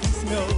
pismo.